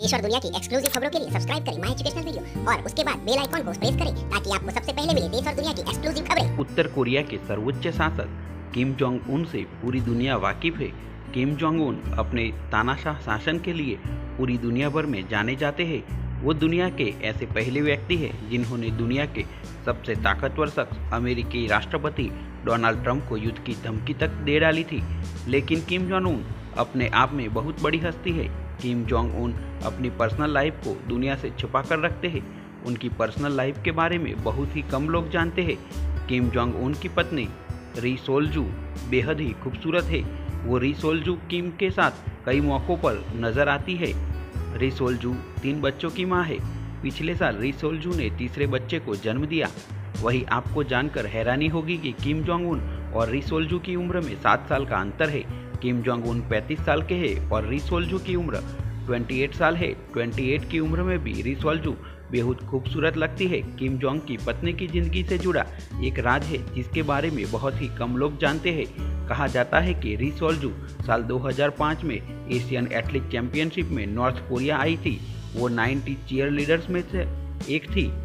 देश और दुनिया की एक्सक्लूसिव खबरों के लिए सब्सक्राइब करें माय एजुकेशनल वीडियो और उसके बाद बेल आइकॉन को प्रेस करें ताकि आपको सबसे पहले मिले देश और दुनिया की एक्सक्लूसिव खबरें। उत्तर कोरिया के सर्वोच्च शासक किम जोंग उन से पूरी दुनिया वाकिफ है। किम जोंग उन अपने तानाशाह शासन के लिए पूरी दुनिया भर में जाने जाते हैं। वो दुनिया के ऐसे पहले व्यक्ति हैं जिन्होंने दुनिया के सबसे ताकतवर शख्स अमेरिकी राष्ट्रपति डोनाल्ड ट्रंप को युद्ध की धमकी तक दे डाली थी। लेकिन किम जोंग उन अपने आप में बहुत बड़ी हस्ती है। किम जोंग उन अपनी पर्सनल लाइफ को दुनिया से छुपा कर रखते हैं। उनकी पर्सनल लाइफ के बारे में बहुत ही कम लोग जानते हैं। किम जोंग उन की पत्नी, री सोलजू, बेहद ही खूबसूरत है। वो री सोलजू किम के साथ कई मौक़ों पर नज़र आती है। री सोलजू तीन बच्चों की माँ है। पिछले साल री सोलजू ने तीसरे बच्चे को जन्म दिया। वही आपको जानकर हैरानी होगी कि किम जोंग उन और री सोलजू की उम्र में सात साल का अंतर है। किम जोंग उन पैंतीस साल के है और रिसोल्जू की उम्र 28 साल है। 28 की उम्र में भी रिसोल्जू बेहद खूबसूरत लगती है। किम जोंग की पत्नी की ज़िंदगी से जुड़ा एक राज है, जिसके बारे में बहुत ही कम लोग जानते हैं। कहा जाता है कि रिसोल्जू साल 2005 में एशियन एथलीट चैंपियनशिप में नॉर्थ कोरिया आई थी। वो 90 चीयर लीडर्स में से एक थी।